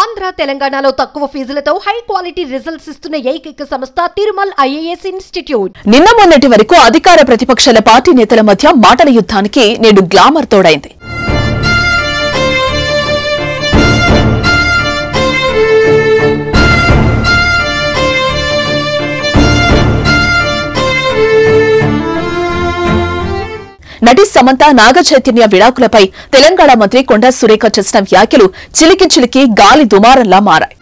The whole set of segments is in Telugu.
ఆంధ్ర తెలంగాణలో తక్కువ ఫీజులతో హై క్వాలిటీ రిజల్ట్స్ ఇస్తున్న ఏకైక సంస్థ తిరుమల్ ఐఏఎస్ ఇన్స్టిట్యూట్. నిన్న మొన్నటి వరకు అధికార ప్రతిపక్షాల పార్టీ నేతల మధ్య మాటల యుద్ధానికి నేడు గ్లామర్ తోడైంది. నటి సమంత నాగ చైతన్య విడాకులపై తెలంగాణ మంత్రి కొండా సురేఖ చేసిన వ్యాఖ్యలు చిలికి చిలికి గాలి దుమారంలా మారాయి.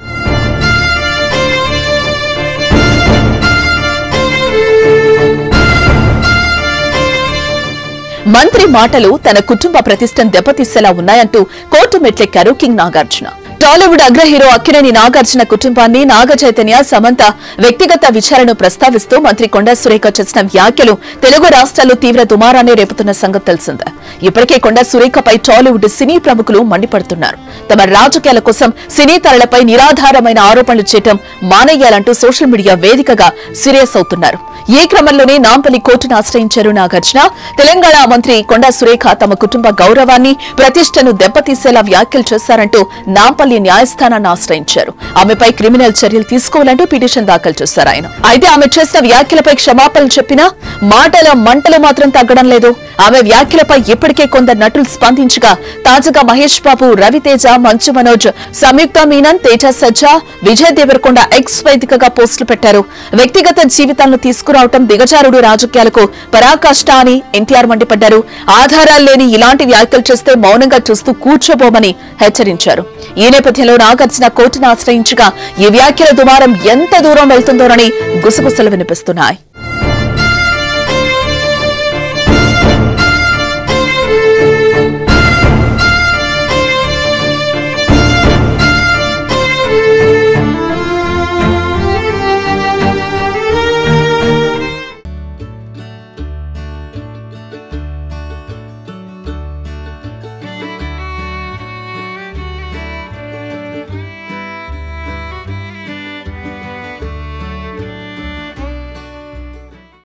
మంత్రి మాటలు తన కుటుంబ ప్రతిష్టను దెబ్బతీసేలా ఉన్నాయంటూ కోర్టు మెట్లెక్కారు కింగ్ నాగార్జున. టాలీవుడ్ అగ్ర హీరో అక్కినేని నాగార్జున కుటుంబాన్ని నాగ చైతన్య సమంత వ్యక్తిగత విచారణను ప్రస్తావిస్తూ మంత్రి కొండా సురేఖ చేసిన వ్యాఖ్యలు తెలుగు రాష్ట్రాల్లో తీవ్ర దుమారాన్ని రేపుతున్న సంగతి తెలిసిందే. ఇప్పటికే కొండ సురేఖపై టాలీవుడ్ సినీ ప్రముఖులు మండిపడుతున్నారు. తమ రాజకీయాల కోసం సినీ తరలపై నిరాధారమైన ఆరోపణలు చేయటం మానేయాలంటూ సోషల్ మీడియా వేదికగా సీరియస్ అవుతున్నారు. ఈ క్రమంలోనే నాంపల్లి కోర్టును ఆశ్రయించారు నాగార్జున. తెలంగాణ మంత్రి కొండా సురేఖ తమ కుటుంబ గౌరవాన్ని ప్రతిష్టను దెబ్బతీసేలా వ్యాఖ్యలు చేశారంటూ నాంపల్లి న్యాయస్థానాన్ని ఆశ్రయించారు. ఆమెపై క్రిమినల్ చర్యలు తీసుకోవాలంటూ పిటిషన్ దాఖలు చేశారు ఆయన. అయితే ఆమె చేసిన వ్యాఖ్యలపై క్షమాపణలు చెప్పినా మాటల మంటలు మాత్రం తగ్గడం లేదు. ఆమె వ్యాఖ్యలపై ఇప్పటికే కొందరు నటులు స్పందించగా తాజాగా మహేష్ బాబు రవితేజ మంచు మనోజ్ సంయుక్త మీనన్ తేజ సజ్జా విజయ్ దేవరకొండ ఎక్స్ వేదికగా పోస్టులు పెట్టారు. వ్యక్తిగత జీవితాలను తీసుకురావటం దిగజారుడు రాజకీయాలకు పరాకాష్ట అని ఎన్టీఆర్ మండిపడ్డారు. ఆధారాలు లేని ఇలాంటి వ్యాఖ్యలు చేస్తే మౌనంగా చూస్తూ కూర్చోబోమని హెచ్చరించారు. ఈ నేపథ్యంలో నాగార్జున కోర్టును ఆశ్రయించగా ఈ వ్యాఖ్యల దుమారం ఎంత దూరం వెళ్తుందోనని గుసగుసలు వినిపిస్తున్నాయి.